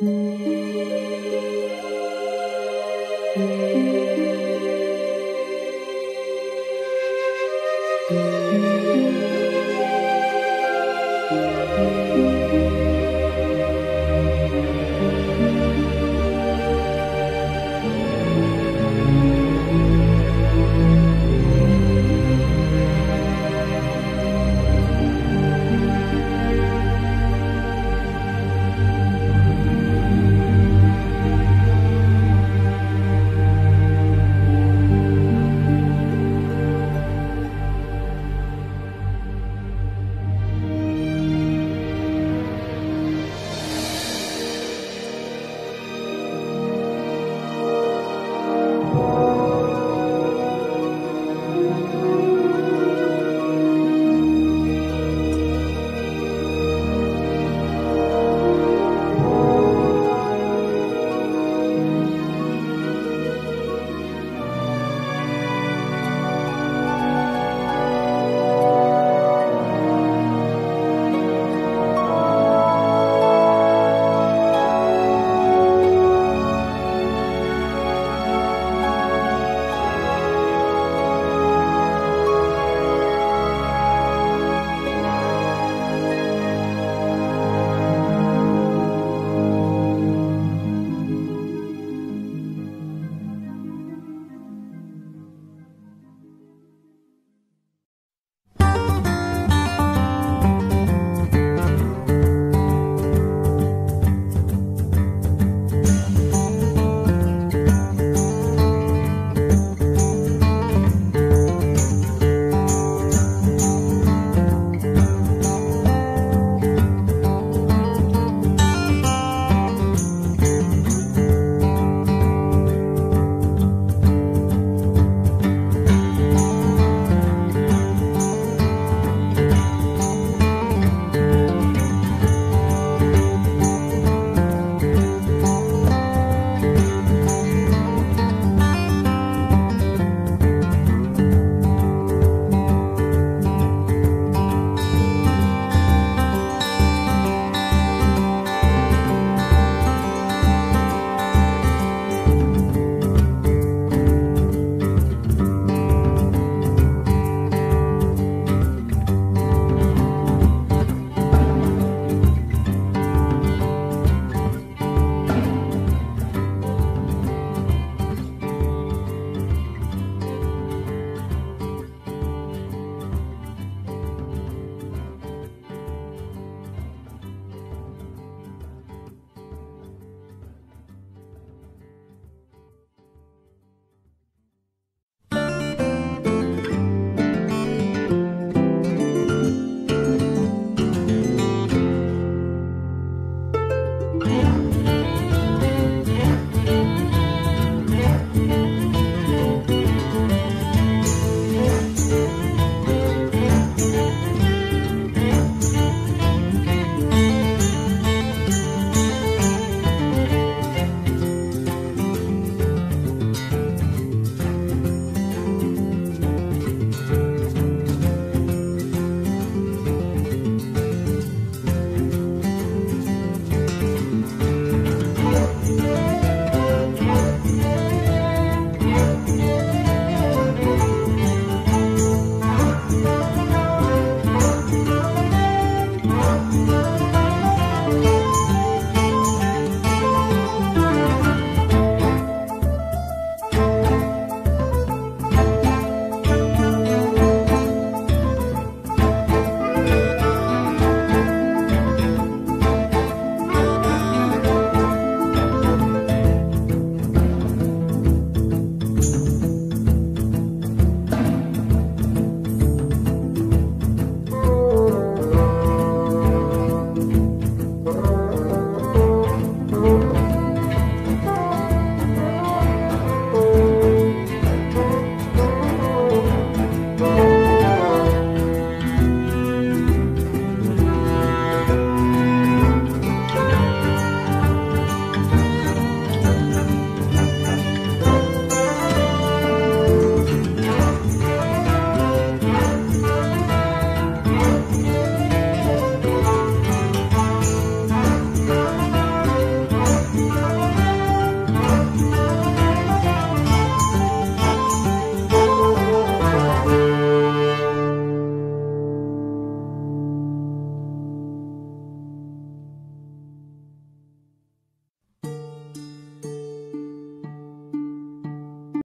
You.